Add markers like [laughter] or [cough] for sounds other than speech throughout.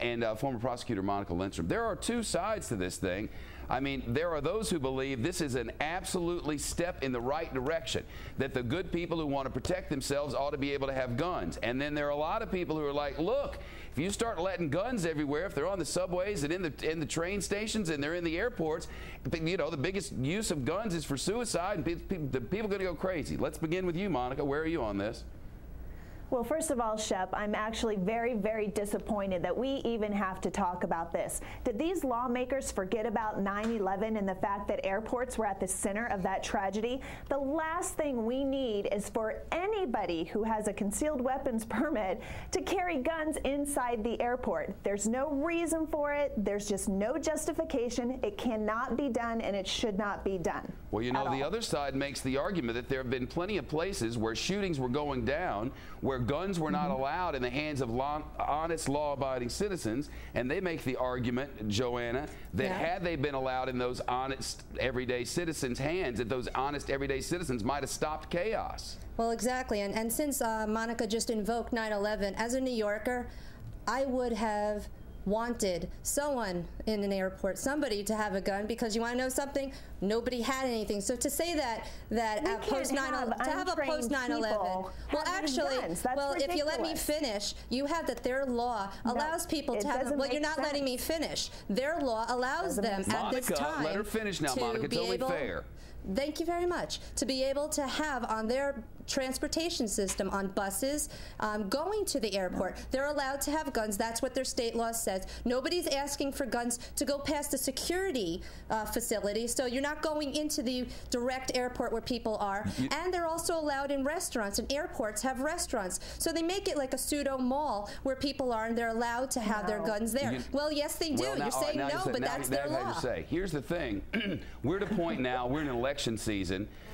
and uh, former prosecutor Monica Lindstrom. There are two sides to this thing. I mean, there are those who believe this is an absolutely step in the right direction, that the good people who want to protect themselves ought to be able to have guns. And then there are a lot of people who are like, look, if you start letting guns everywhere, if they're on the subways and in the in the train stations and they're in the airports, you know, the biggest use of guns is for suicide, and people, the people are going to go crazy. Let's begin with you, Monica. Where are you on this? Well, first of all, Shep, I'm actually very, very disappointed that we even have to talk about this. Did these lawmakers forget about 9-11 and the fact that airports were at the center of that tragedy? The last thing we need is for anybody who has a concealed weapons [laughs] permit to carry guns inside the airport. There's no reason for it. There's just no justification. It cannot be done and it should not be done. Well, you know, the all. other side makes the argument that there have been plenty of places where shootings were going down where guns were not mm -hmm. allowed in the hands of law, honest, law-abiding citizens, and they make the argument, Joanna, that yeah. had they been allowed in those honest, everyday citizens' hands, that those honest, everyday citizens might have stopped chaos. Well, exactly, and, and since uh, Monica just invoked 9-11, as a New Yorker, I would have wanted someone in an airport, somebody to have a gun because you want to know something? Nobody had anything. So to say that that uh, post 9 to have a post 9/11, well, actually, well, ridiculous. if you let me finish, you have that their law allows no, people to have. Well, you're not sense. letting me finish. Their law allows them at this time. let her finish now, Monica. Totally fair. Thank you very much. To be able to have on their transportation system on buses um, going to the airport. They're allowed to have guns. That's what their state law says. Nobody's asking for guns to go past the security uh, facility, so you're not going into the direct airport where people are. You, and they're also allowed in restaurants, and airports have restaurants. So they make it like a pseudo mall where people are, and they're allowed to have no. their guns there. You, well, yes, they do. Well, now, you're saying right, no, but now, that's their law. Say. Here's the thing. [clears throat] we're at a point now, we're in election season a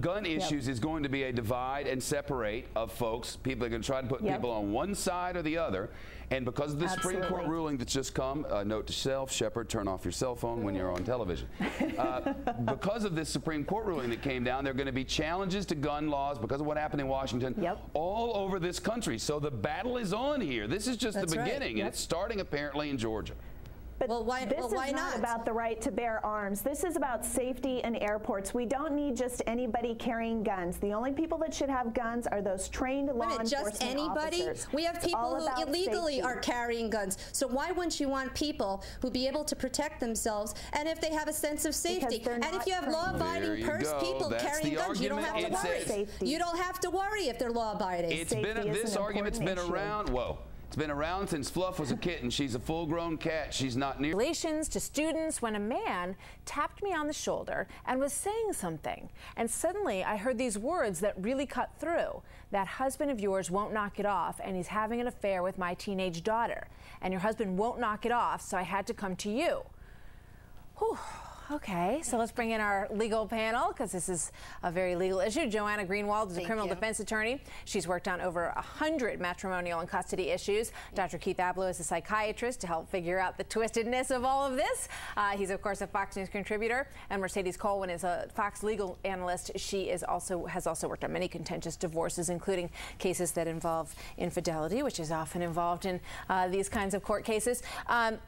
gun issues yep. is going to be a divide and separate of folks. People are going to try to put yep. people on one side or the other. And because of the Absolutely. Supreme Court ruling that's just come, uh, note to self, Shepard, turn off your cell phone when you're on television. [laughs] Uh, because of this Supreme Court ruling that came down, there are going to be challenges to gun laws because of what happened in Washington yep. all over this country. So the battle is on here. This is just that's the beginning, right. and it's starting apparently in Georgia. But well, why, this well, why is not, not about the right to bear arms. This is about safety in airports. We don't need just anybody carrying guns. The only people that should have guns are those trained law minute, enforcement just anybody? Officers. We have people who illegally safety. are carrying guns. So why wouldn't you want people who be able to protect themselves and if they have a sense of safety? And if you have law-abiding purse people That's carrying guns, you don't have to worry. You don't have to worry if they're law-abiding. It's safety been a, this argument's been issue. around. Whoa. Been around since Fluff was a kitten. She's a full-grown cat. She's not near. Relations to students when a man tapped me on the shoulder and was saying something. And suddenly I heard these words that really cut through. That husband of yours won't knock it off and he's having an affair with my teenage daughter. And your husband won't knock it off, so I had to come to you. Whew. Okay, so let's bring in our legal panel because this is a very legal issue. Joanna Greenwald is Thank a criminal you. defense attorney. She's worked on over 100 matrimonial and custody issues. Dr. Keith Ablow is a psychiatrist to help figure out the twistedness of all of this. Uh, he's, of course, a Fox News contributor. And Mercedes Colwin is a Fox legal analyst. She is also has also worked on many contentious divorces, including cases that involve infidelity, which is often involved in uh, these kinds of court cases. Um,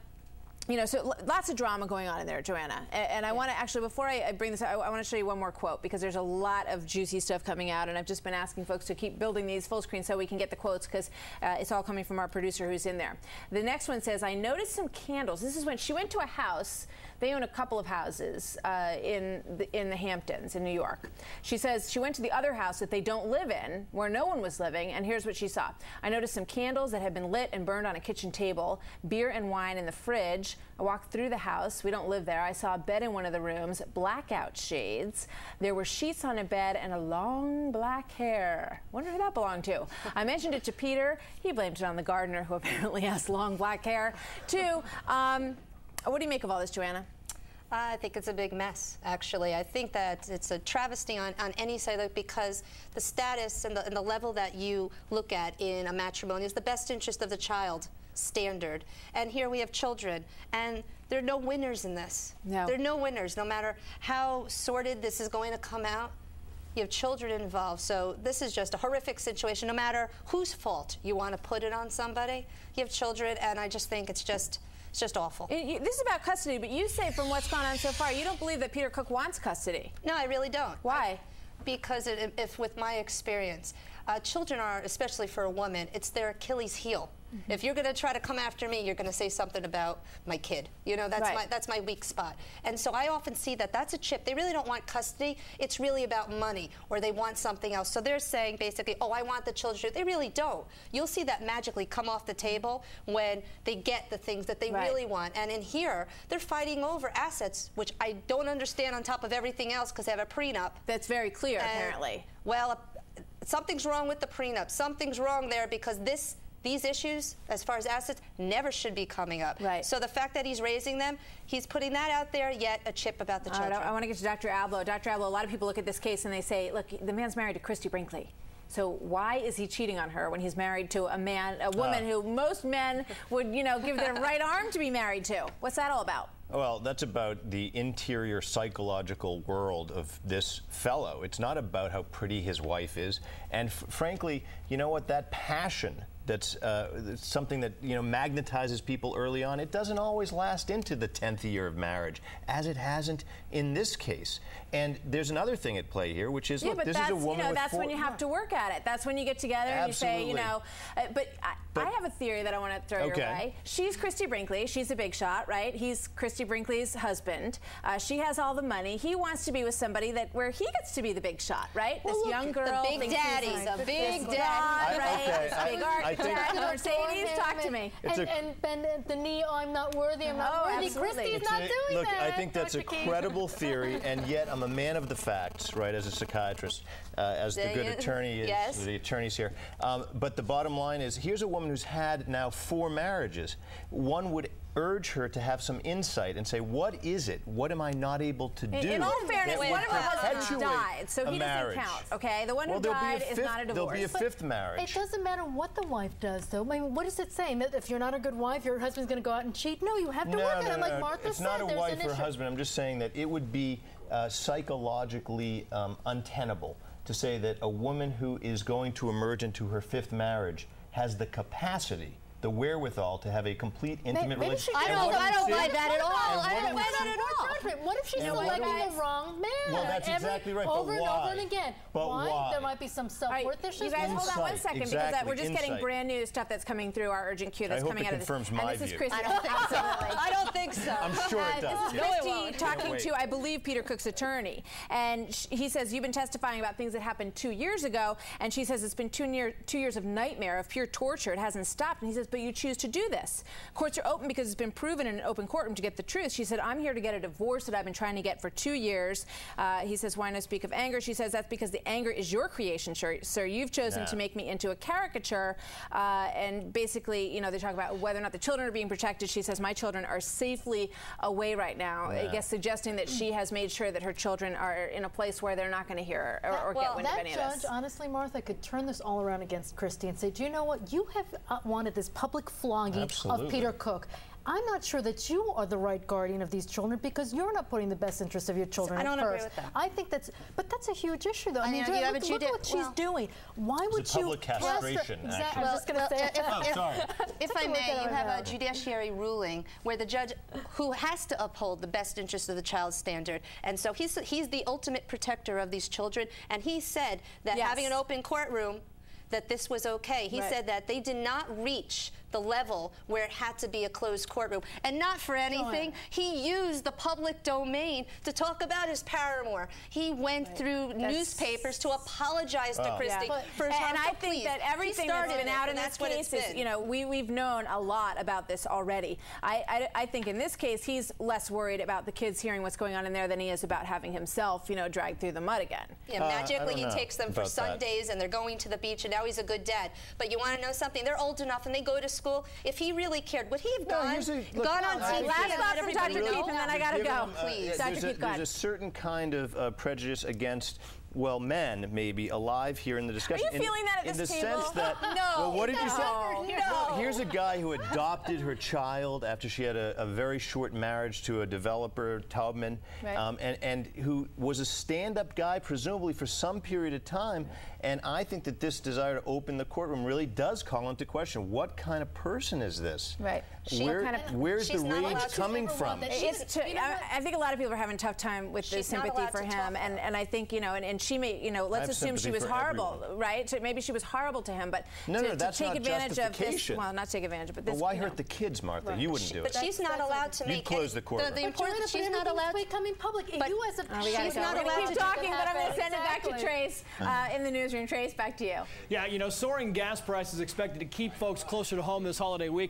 you know, so lots of drama going on in there, Joanna. And, and I want to actually, before I, I bring this up, I, I want to show you one more quote because there's a lot of juicy stuff coming out, and I've just been asking folks to keep building these full screen so we can get the quotes because uh, it's all coming from our producer who's in there. The next one says, I noticed some candles. This is when she went to a house they own a couple of houses uh, in, the, in the Hamptons in New York. She says she went to the other house that they don't live in, where no one was living, and here's what she saw. I noticed some candles that had been lit and burned on a kitchen table, beer and wine in the fridge. I walked through the house. We don't live there. I saw a bed in one of the rooms, blackout shades. There were sheets on a bed and a long black hair. Wonder who that belonged to. I mentioned it to Peter. He blamed it on the gardener, who [laughs] apparently has long black hair, too. Um, what do you make of all this, Joanna? I think it's a big mess, actually. I think that it's a travesty on, on any side because the status and the, and the level that you look at in a matrimony is the best interest of the child standard. And here we have children, and there are no winners in this. No. There are no winners, no matter how sordid this is going to come out. You have children involved. So this is just a horrific situation. No matter whose fault you want to put it on somebody, you have children, and I just think it's just. It's just awful. You, this is about custody, but you say from what's gone on so far, you don't believe that Peter Cook wants custody. No, I really don't. Why? I, because it, if with my experience, uh, children are, especially for a woman, it's their Achilles heel. Mm -hmm. If you're going to try to come after me, you're going to say something about my kid. You know, that's right. my that's my weak spot. And so I often see that that's a chip. They really don't want custody. It's really about money, or they want something else. So they're saying basically, oh, I want the children. They really don't. You'll see that magically come off the table when they get the things that they right. really want. And in here, they're fighting over assets, which I don't understand on top of everything else because they have a prenup. That's very clear, and, apparently. Well, something's wrong with the prenup. Something's wrong there because this these issues, as far as assets, never should be coming up. Right. So the fact that he's raising them, he's putting that out there, yet a chip about the children. Right, I want to get to Dr. Ablow. Dr. Ablow, a lot of people look at this case and they say, look, the man's married to Christie Brinkley. So why is he cheating on her when he's married to a man, a woman uh. who most men would, you know, give their right arm to be married to? What's that all about? Well, that's about the interior psychological world of this fellow. It's not about how pretty his wife is. And frankly, you know what? That passion that's uh, something that you know magnetizes people early on. It doesn't always last into the 10th year of marriage, as it hasn't in this case. And there's another thing at play here, which is yeah, look, this is a woman you know, with that's four, when you have to work at it. That's when you get together Absolutely. and you say, you know, uh, but, I, but, I, have a theory that I want to throw okay. your way. She's Christie Brinkley. She's a big shot, right? He's Christie Brinkley's husband. Uh, she has all the money. He wants to be with somebody that where he gets to be the big shot, right? Well, this look, young girl. The big daddy's a big daddy, right? okay, this big architect. Mercedes, talk to me. And, and bend the knee, oh, I'm not worthy, I'm not oh, worthy. Absolutely. Christie's it's not a, doing look, that. I think that's Dr. a credible theory, and yet I'm a man of the facts, right, as a psychiatrist, uh, as the good attorney is, yes. the attorney's here. Um, but the bottom line is, here's a woman who's had now four marriages. One would urge her to have some insight and say, what is it? What am I not able to do? In all fairness, one of her husbands died, so he marriage. doesn't count, okay? The one well, who died fifth, is not a divorce. There'll be a fifth marriage. It doesn't matter what the wife does, though. I mean, what does it saying? That if you're not a good wife, your husband's going to go out and cheat? No, you have to no, work no, at it, no, like Martha it's said. not a wife or issue. husband. I'm just saying that it would be uh, psychologically um, untenable to say that a woman who is going to emerge into her fifth marriage has the capacity the wherewithal to have a complete intimate maybe relationship. I don't, I don't buy that at all. What if she's selecting do the wrong man? Well, that's Every- exactly right, but Over and over and again. But why? There might be some self-worth issues. you guys hold on one second Insight, second because uh, we're just getting brand new stuff that's coming through our urgent queue that's coming out of this. confirms and my this is view. Christie. I don't think so. Absolutely. I don't think so. I'm sure it Uh, does. This yeah. is Christie talking to, I believe, Peter Cook's attorney. And he says, You've been testifying about things that happened two years ago. And she says, It's been two, near, two years of nightmare, of pure torture. It hasn't stopped. And he says, But you choose to do this. Courts are open because it's been proven in an open courtroom to get the truth. She said, I'm here to get a divorce that I've been trying to get for two years. Uh, he says, Why no speak of anger? She says, That's because the anger is your creation, sir. sir. You've chosen Nah. to make me into a caricature. Uh, and basically, you know, they talk about whether or not the children are being protected. She says, My children are safely away right now. I guess suggesting that she has made sure that her children are in a place where they're not going to hear or, or well, get wind of That any of this. judge, this. honestly, Martha, could turn this all around against Christie and say, do you know what? You have uh, wanted this public flogging Absolutely. of Peter Cook. I'm not sure that you are the right guardian of these children because you're not putting the best interest of your children I don't at agree first. with that. I think that's, but that's a huge issue, though. I, I mean, mean, you look, haven't- look at did- what she's well- doing. Why would It's a you public cast castration, Exactly. actually. I was just going to Well, say. if- Oh, sorry. If I Take a look may, you our have a judiciary ruling where the judge, who has to uphold the best interest of the child standard, and so he's he's the ultimate protector of these children, and he said that Yes. having an open courtroom. That this was okay. He Right. said that they did not reach the level where it had to be a closed courtroom. And not for anything, he used the public domain to talk about his paramour. He went through newspapers to apologize to Oh. Christie Yeah. for his and I think pleas. that everything that's been out in and this that's case is, you know, we, we've known a lot about this already. I, I, I think in this case, he's less worried about the kids hearing what's going on in there than he is about having himself, you know, dragged through the mud again. Yeah, Uh, magically don't he takes them for about that. Sundays and they're going to the beach and now he's a good dad. But you want to know something? They're old enough and they go to school. If he really cared, would he have No, gone, here's a- look, gone on I- TV Last and thought from Dr. know? Keith, and then I gotta go. them, uh, Please. there's Dr. a- Keith, go There's a certain kind of uh, prejudice against well, men maybe alive here in the discussion. you in, feeling that at in this the table? sense that [laughs] No. Well, what did you say? No. Well, No. here's a guy who adopted her child after she had a, a very short marriage to a developer, Taubman, Right. um, and and who was a stand-up guy presumably for some period of time. And I think that this desire to open the courtroom really does call into question what kind of person is this? Right. She- Where, kind of- where's the rage coming from? It's to, you know I. I think a lot of people are having a tough time with the She's not sympathy for to him, and, and I think you know, and, and she may, you know, let's assume she was horrible, everyone. right? So maybe she was horrible to him, but No, to, no, to that's take not advantage of this, justification. well, not take advantage, but But why you hurt know. the kids, Martha? You wouldn't do But it. But she's not allowed to You'd make close the courtroom. The, the But important Joanna, she's but not everything's allowed. becoming public. But- you as a Oh, She's not We're gonna keep talking, but I'm going to send it back to Trace uh, in the newsroom. Trace, back to you. Yeah, you know, soaring gas prices expected to keep folks closer to home this holiday weekend.